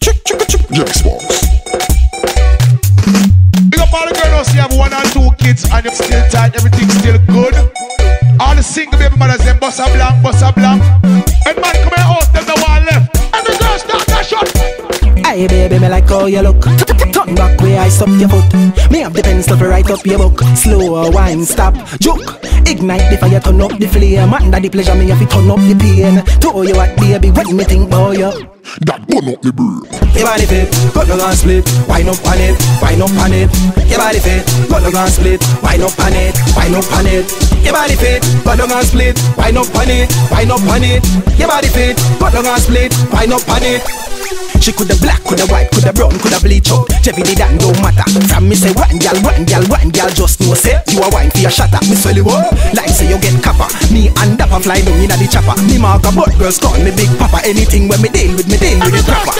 Chick, chick, chick, Jackbox. Big up all the girls, you have one or two kids and you're still tight, everything's still good. All the single baby mothers, them bust a blank, bust a blank. And man come here oh, out, them the one left. And the girls start that shot. Hey baby, me like how you look. Turn back where I stop your foot. Me have the pencil to write up your book. Slow wine, stop, joke. Ignite the fire, turn up the flame. Under the pleasure, me have to turn up the pain. To you what, baby, when me think about you. That bun up me brain. Your body fit, cut the gun split, wind up on it, wind up on it. Your body fit, cut the gun split, wind up on it, wind up on it. Your body fit, cut the gun split, wind up on it, wind up on it. Your body fit, cut the gun split, wind up on it. She coulda black, coulda white, coulda brown, coulda bleach out. Jevy the that don't matter. From me say one gal, one gal, one gal, just know say you a wine for your shatter. Me swell you up, like say you get copper. And Dapper fly down inna the chopper. Me mark a butt girls call me big papa. Anything when me deal with me deal with it proper.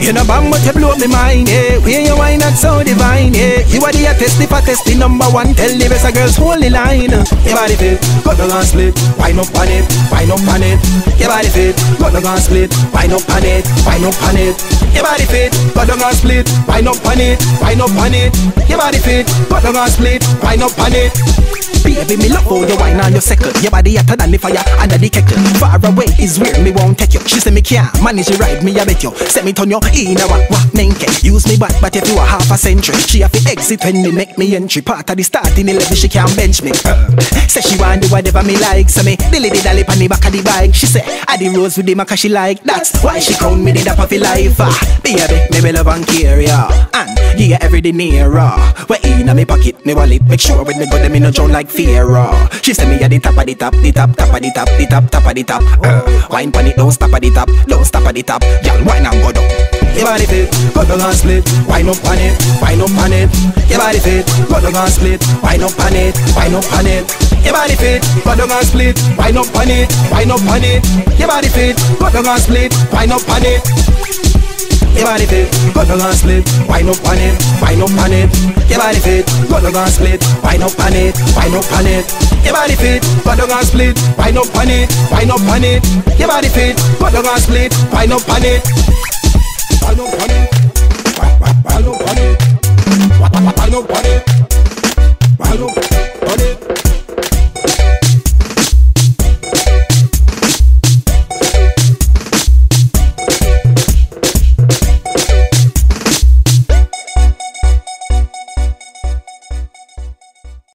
You know bang but you blow me mind, yeah. Where you wine and so divine, yeah. You are the hottest, the fattest, the number one. Tell the rest of girls hold the line. Your body fit, cut the gun split, wine up on it, wine up on it. Your body fit, cut the gun split, wine up on it, wine up on it. Your body fit, cut the gun split, wine up on it, wine up on it. Your body fit, cut the gun split, wine up on it. Baby, me love how you wine on your second. Your body hotter than the fire under the kettle. Far away is where me won't take you. She say me can't manage you ride me, I bet you. Set me turn you in a wak wak nenke. Use me back, but if you a half a century, she have to exit when me make me entry. Part of the starting eleven, she can't bench me. Uh, say she want do whatever me like, so me dilly the dally on the back of the bike. She say I the rose with the maca she like. That's why she crown me the dap of the life. Ah, baby, me me love and care ya, and yeah every day nearer. Where in a me pocket, me wallet. Make sure when me go them in no drown like fear. She say me at the top of the top, the top, top of the top, the top, top of the top. Uh, wine pon it, don't stop at the top, don't stop at the top. Y'all wine and go down. Your body fit, cut the gun split, wine up on it, wine up on it. Your body fit, cut the gun split, wine up on it, wine up on it. Your body fit, cut the gun split, wine up on it, wine up on it. Your body fit, cut the gun split, wine up on it. Your body fit, cut the gun split, wine up on it, wine up on it. Your body fit, cut the gun split, wine up on it, wine up on it. Your body fit, cut the gun split, wine up on it, wine up on it. Your body fit, cut the gun split, wine up on it. Wine up on it.